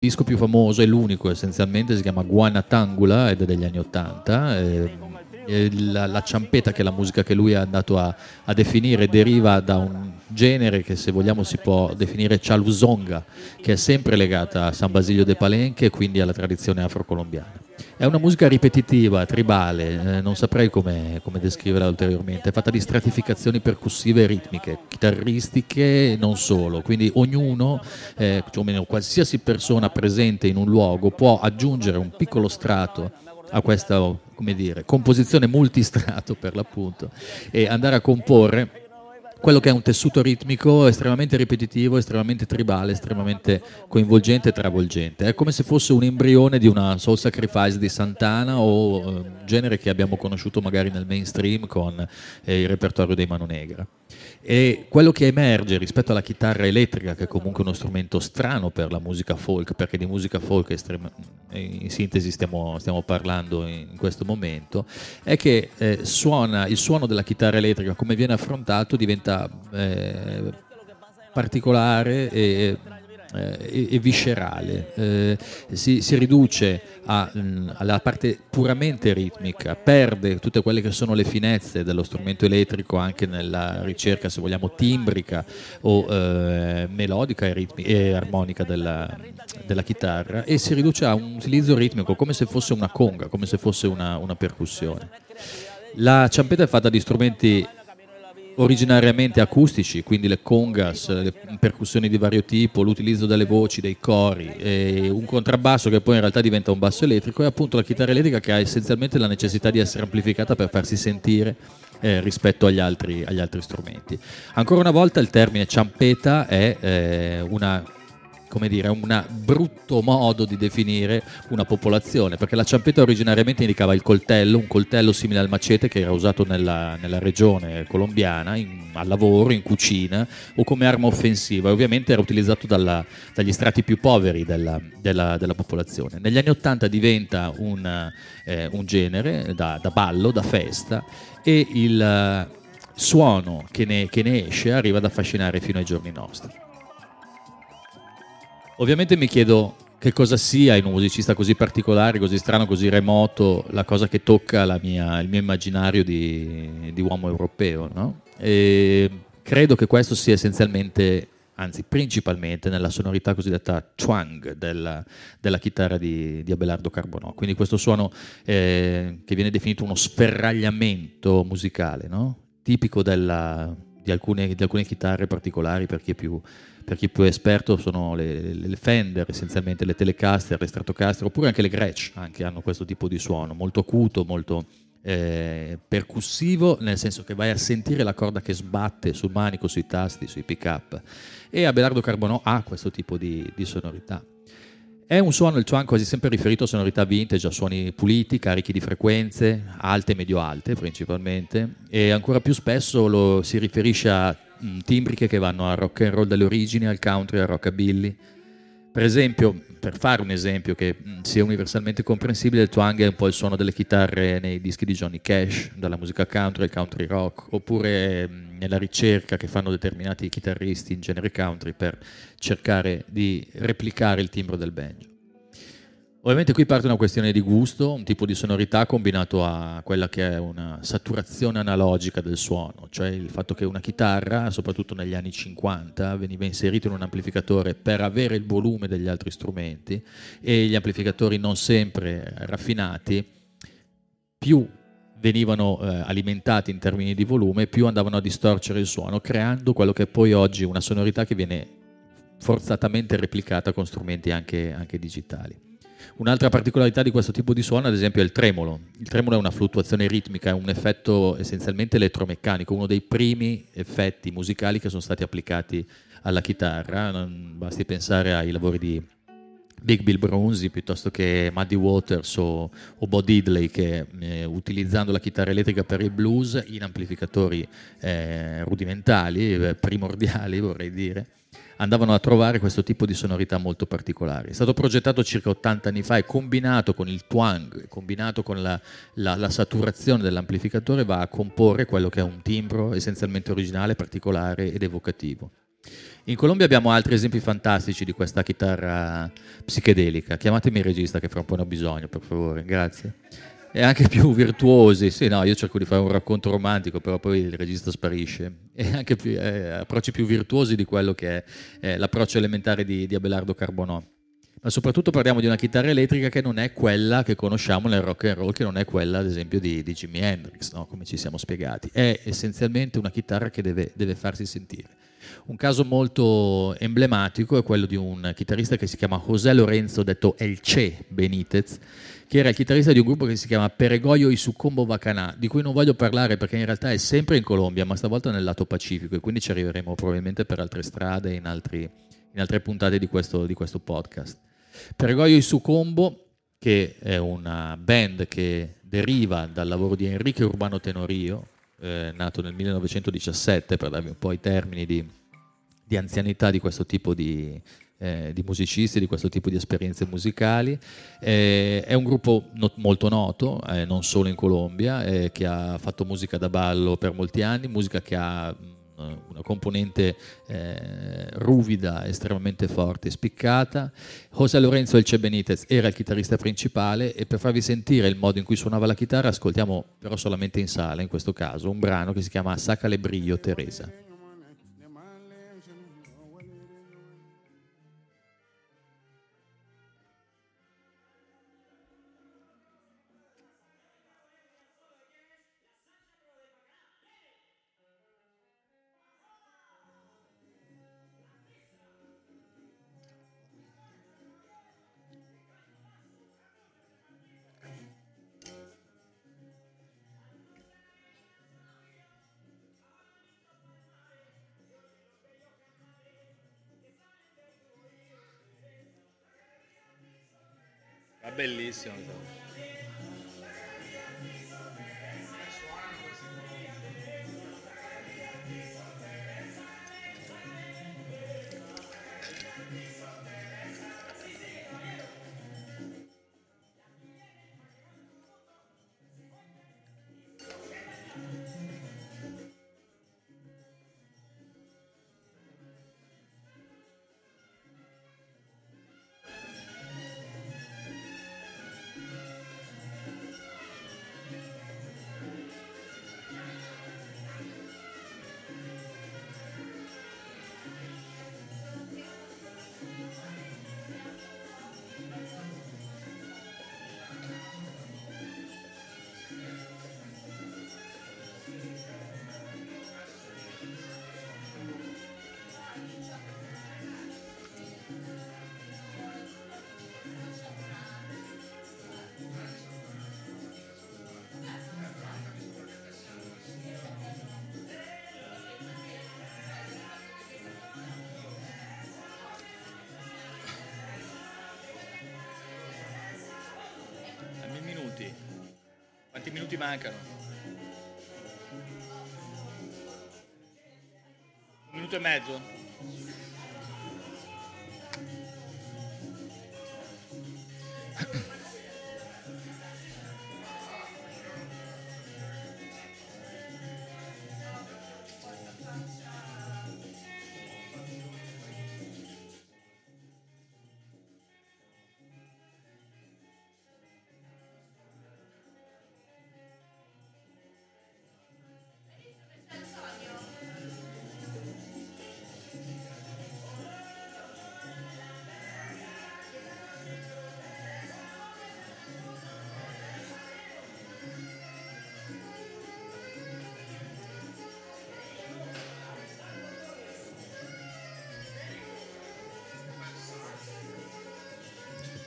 Il disco più famoso è l'unico essenzialmente, si chiama Guanatangula ed è degli anni Ottanta. Eh, la, la, ciampetta, che è la musica che lui è andato a, a, definire, deriva da un genere che se vogliamo si può definire chalusonga, che è sempre legata a San Basilio de Palenque e quindi alla tradizione afrocolombiana. È una musica ripetitiva, tribale, eh, non saprei come, come, descriverla ulteriormente, è fatta di stratificazioni percussive e ritmiche, chitarristiche e non solo, quindi ognuno, eh, cioè o meno qualsiasi persona presente in un luogo può aggiungere un piccolo strato a questa dire, composizione multistrato per l'appunto e andare a comporre quello che è un tessuto ritmico estremamente ripetitivo, estremamente tribale, estremamente coinvolgente e travolgente. È come se fosse un embrione di una Soul Sacrifice di Santana o eh, genere che abbiamo conosciuto magari nel mainstream con eh, il repertorio dei Mano Negra. E quello che emerge rispetto alla chitarra elettrica, che è comunque uno strumento strano per la musica folk, perché di musica folk estrema, in sintesi stiamo, stiamo, parlando in questo momento, è che eh, suona, il suono della chitarra elettrica, come viene affrontato, diventa eh, particolare e eh, e, viscerale, eh, si, si, riduce a, mh, mm, alla parte puramente ritmica, perde tutte quelle che sono le finezze dello strumento elettrico anche nella ricerca, se vogliamo, timbrica o eh, melodica e, ritmi- e armonica della, della, chitarra e si riduce a un utilizzo ritmico come se fosse una conga, come se fosse una, una percussione. La ciampetta è fatta di strumenti originariamente acustici, quindi le congas, le percussioni di vario tipo, l'utilizzo delle voci, dei cori, un contrabbasso che poi in realtà diventa un basso elettrico e appunto la chitarra elettrica che ha essenzialmente la necessità di essere amplificata per farsi sentire eh, rispetto agli altri, agli altri, strumenti. Ancora una volta il termine ciampeta è eh, una come dire, un brutto modo di definire una popolazione, perché la ciampetta originariamente indicava il coltello, un coltello simile al macete che era usato nella, nella regione colombiana, in, al lavoro, in cucina o come arma offensiva, e ovviamente era utilizzato dalla, dagli strati più poveri della, della, della, popolazione. Negli anni Ottanta diventa un, eh, un genere da, da, ballo, da festa, e il eh, suono che ne, che ne esce arriva ad affascinare fino ai giorni nostri. Ovviamente mi chiedo che cosa sia in un musicista così particolare, così strano, così remoto, la cosa che tocca mia, il mio immaginario di, di uomo europeo. No? credo che questo sia essenzialmente, anzi principalmente, nella sonorità cosiddetta chuang della, della chitarra di, di, Abelardo Carbonò. Quindi questo suono eh, che viene definito uno sferragliamento musicale, no? tipico della, di, alcune, di alcune chitarre particolari per chi è più per chi è più esperto sono le, le Fender, essenzialmente le Telecaster, le Stratocaster, oppure anche le Gretsch anche hanno questo tipo di suono, molto acuto, molto eh, percussivo, nel senso che vai a sentire la corda che sbatte sul manico, sui tasti, sui pick-up. E Abelardo Carbonò ha questo tipo di, di sonorità. È un suono, il chuan, quasi sempre riferito a sonorità vintage, a suoni puliti, carichi di frequenze, alte e medio-alte principalmente, e ancora più spesso lo, si riferisce a Mm, timbriche che vanno al rock and roll dalle origini, al country, al rockabilly. Per esempio, per fare un esempio che mm, sia universalmente comprensibile, il twang è un po' il suono delle chitarre nei dischi di Johnny Cash, dalla musica country al country rock, oppure mm, nella ricerca che fanno determinati chitarristi in genere country per cercare di replicare il timbro del banjo. Ovviamente qui parte una questione di gusto, un tipo di sonorità combinato a quella che è una saturazione analogica del suono, cioè il fatto che una chitarra, soprattutto negli anni 50, veniva inserita in un amplificatore per avere il volume degli altri strumenti e gli amplificatori non sempre raffinati, più venivano eh, alimentati in termini di volume, più andavano a distorcere il suono, creando quello che è poi oggi una sonorità che viene forzatamente replicata con strumenti anche, anche digitali. Un'altra particolarità di questo tipo di suono, ad esempio, è il tremolo. Il tremolo è una fluttuazione ritmica, è un effetto essenzialmente elettromeccanico, uno dei primi effetti musicali che sono stati applicati alla chitarra. Basti pensare ai lavori di Big Bill Bronzy piuttosto che Muddy Waters o, o Bo Diddley che eh, utilizzando la chitarra elettrica per il blues in amplificatori eh, rudimentali, eh, primordiali vorrei dire, andavano a trovare questo tipo di sonorità molto particolari. È stato progettato circa 80 anni fa e combinato con il twang, combinato con la, la, la saturazione dell'amplificatore va a comporre quello che è un timbro essenzialmente originale, particolare ed evocativo. In Colombia abbiamo altri esempi fantastici di questa chitarra psichedelica. Chiamatemi il regista che fra un po' ne ho bisogno, per favore, grazie. E anche più virtuosi, sì, no, io cerco di fare un racconto romantico, però poi il regista sparisce. E anche più, eh, approcci più virtuosi di quello che è eh, l'approccio elementare di, di Abelardo Carbonò ma soprattutto parliamo di una chitarra elettrica che non è quella che conosciamo nel rock and roll, che non è quella ad esempio di, di Jimi Hendrix, no? come ci siamo spiegati. È essenzialmente una chitarra che deve, deve, farsi sentire. Un caso molto emblematico è quello di un chitarrista che si chiama José Lorenzo, detto El Che Benitez, che era il chitarrista di un gruppo che si chiama Peregoyo y Sucombo Bacanà, di cui non voglio parlare perché in realtà è sempre in Colombia, ma stavolta nel lato Pacifico e quindi ci arriveremo probabilmente per altre strade in, altri, in altre puntate di questo, di questo podcast. Pergoglio di Sucombo, che è una band che deriva dal lavoro di Enrique Urbano Tenorio, eh, nato nel 1917, per darvi un po' i termini di, di anzianità di questo tipo di, eh, di, musicisti, di questo tipo di esperienze musicali. Eh, è un gruppo not- molto noto, eh, non solo in Colombia, eh, che ha fatto musica da ballo per molti anni, musica che ha una componente eh, ruvida, estremamente forte, spiccata. José Lorenzo Elche Benitez era il chitarrista principale e per farvi sentire il modo in cui suonava la chitarra ascoltiamo però solamente in sala in questo caso un brano che si chiama Sacale Brillo Teresa. Bellissimo. Minuti mancano? Un minuto e mezzo?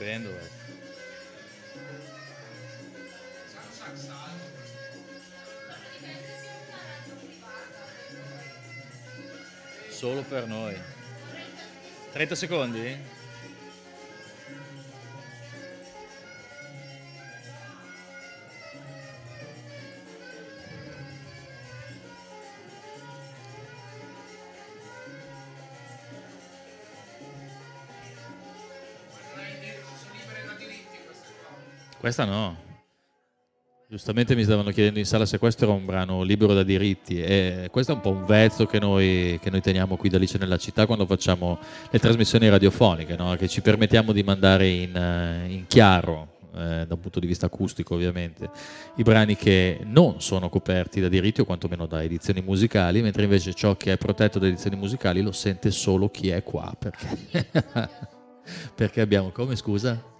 Stupendo. Eh. Solo per noi. 30 secondi? Questa no. Giustamente mi stavano chiedendo in sala se questo era un brano libero da diritti e questo è un po' un vezzo che noi, che noi teniamo qui da Alice nella città quando facciamo le trasmissioni radiofoniche, no? che ci permettiamo di mandare in, eh, in chiaro eh, da un punto di vista acustico ovviamente, i brani che non sono coperti da diritti o quantomeno da edizioni musicali, mentre invece ciò che è protetto da edizioni musicali lo sente solo chi è qua, perché, perché abbiamo come scusa?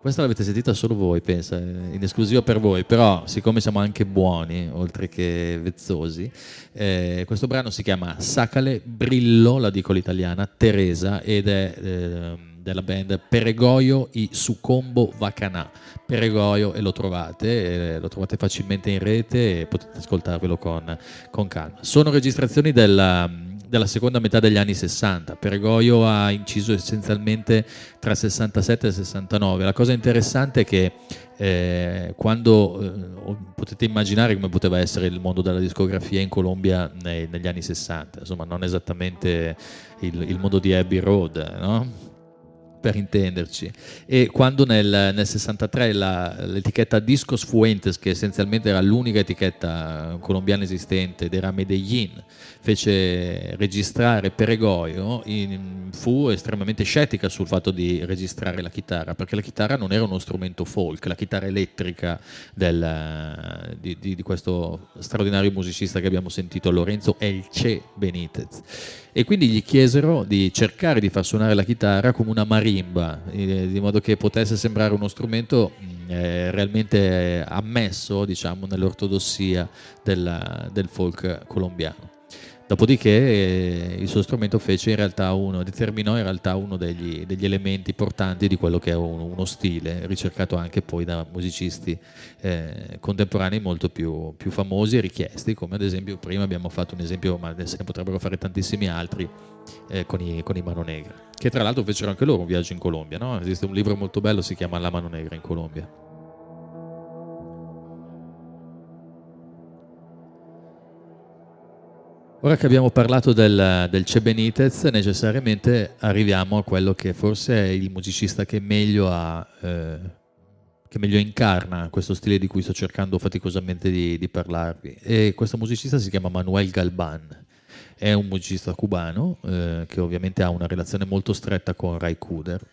Questa l'avete sentita solo voi, pensa, in esclusiva per voi, però siccome siamo anche buoni, oltre che vezzosi, eh, questo brano si chiama Sacale Brillo, la dico l'italiana, Teresa, ed è eh, della band Peregoio i Sucombo Vacanà. Peregoio e lo trovate, eh, lo trovate facilmente in rete e potete ascoltarvelo con, con calma. Sono registrazioni della della seconda metà degli anni 60. Peregoio ha inciso essenzialmente tra 67 e 69. La cosa interessante è che eh, quando eh, potete immaginare come poteva essere il mondo della discografia in Colombia nei, negli anni 60, insomma non esattamente il, il mondo di Abbey Road, no? Per intenderci. E quando nel, nel 63 la, l'etichetta Discos Fuentes, che essenzialmente era l'unica etichetta colombiana esistente ed era Medellin, fece registrare Peregoio, in, fu estremamente scettica sul fatto di registrare la chitarra, perché la chitarra non era uno strumento folk, la chitarra elettrica del, di, di, di questo straordinario musicista che abbiamo sentito, Lorenzo Elche Benitez e quindi gli chiesero di cercare di far suonare la chitarra come una marimba, eh, di modo che potesse sembrare uno strumento mm, eh, realmente ammesso diciamo, nell'ortodossia del, del folk colombiano. Dopodiché eh, il suo strumento uno, determinò in realtà uno degli, degli elementi portanti di quello che è uno, stile, ricercato anche poi da musicisti eh, contemporanei molto più, più, famosi e richiesti, come ad esempio prima abbiamo fatto un esempio, ma se ne potrebbero fare tantissimi altri, eh, con, i, con, i, Mano Negra, che tra l'altro fecero anche loro un viaggio in Colombia, no? esiste un libro molto bello, si chiama La Mano Negra in Colombia. Ora che abbiamo parlato del, del Che Benitez, necessariamente arriviamo a quello che forse è il musicista che meglio, ha, eh, che meglio incarna questo stile di cui sto cercando faticosamente di, di parlarvi. E questo musicista si chiama Manuel Galban. È un musicista cubano eh, che ovviamente ha una relazione molto stretta con Ray Kuder,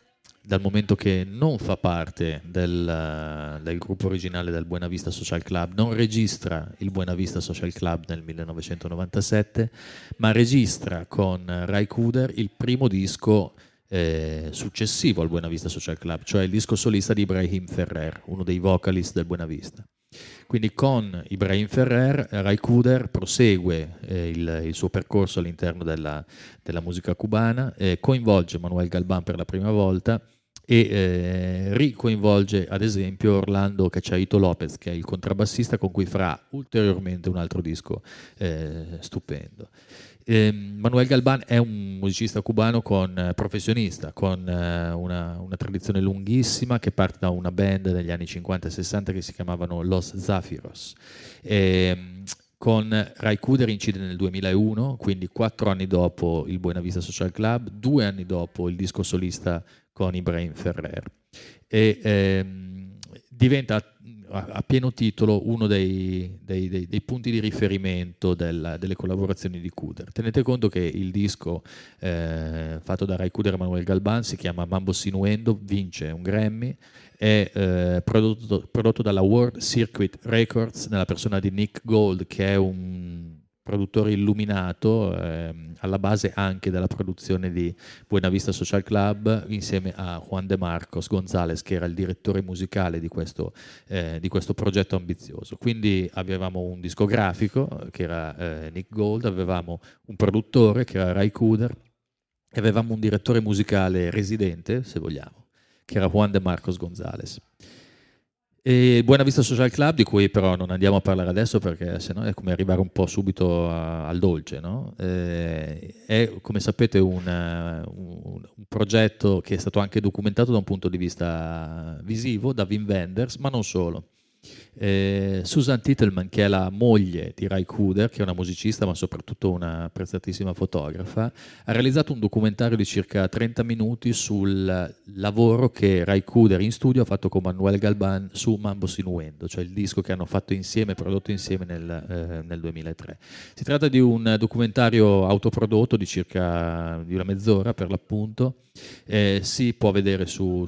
dal momento che non fa parte del, del, gruppo originale del Buena Vista Social Club, non registra il Buena Vista Social Club nel 1997, ma registra con Rai Kuder il primo disco eh, successivo al Buena Vista Social Club, cioè il disco solista di Ibrahim Ferrer, uno dei vocalist del Buena Vista. Quindi con Ibrahim Ferrer, Rai Kuder prosegue eh, il, il, suo percorso all'interno della, della musica cubana, eh, coinvolge Manuel Galban per la prima volta e eh, ricoinvolge ad esempio Orlando Cacciaito Lopez che è il contrabbassista con cui farà ulteriormente un altro disco eh, stupendo. Eh, Manuel Galban è un musicista cubano con, eh, professionista, con eh, una, una, tradizione lunghissima che parte da una band degli anni 50 e 60 che si chiamavano Los Zafiros. Ehm, con Rai Kuder incide nel 2001, quindi quattro anni dopo il Buena Vista Social Club, due anni dopo il disco solista con Ibrahim Ferrer e ehm, diventa a, a, pieno titolo uno dei, dei, dei, dei punti di riferimento della, delle collaborazioni di Kuder. Tenete conto che il disco eh, fatto da Rai Kuder e Manuel Galban si chiama Mambo Sinuendo, vince un Grammy, è eh, prodotto, prodotto dalla World Circuit Records nella persona di Nick Gold che è un produttore illuminato, eh, alla base anche della produzione di Buena Vista Social Club, insieme a Juan de Marcos González, che era il direttore musicale di questo, eh, di questo progetto ambizioso. Quindi avevamo un discografico, che era eh, Nick Gold, avevamo un produttore, che era Ray Kuder, e avevamo un direttore musicale residente, se vogliamo, che era Juan de Marcos González. E Buena Vista Social Club, di cui però non andiamo a parlare adesso perché sennò è come arrivare un po' subito a, al dolce, no? eh, è come sapete un, un, un, progetto che è stato anche documentato da un punto di vista visivo da Wim Wenders, ma non solo. Eh, Susan Titelman, che è la moglie di Ray Kuder, che è una musicista ma soprattutto una apprezzatissima fotografa, ha realizzato un documentario di circa 30 minuti sul lavoro che Ray Kuder in studio ha fatto con Manuel Galban su Mambo Sinuendo, cioè il disco che hanno fatto insieme, prodotto insieme nel, eh, nel 2003. Si tratta di un documentario autoprodotto di circa di una mezz'ora per l'appunto, eh, si può vedere su,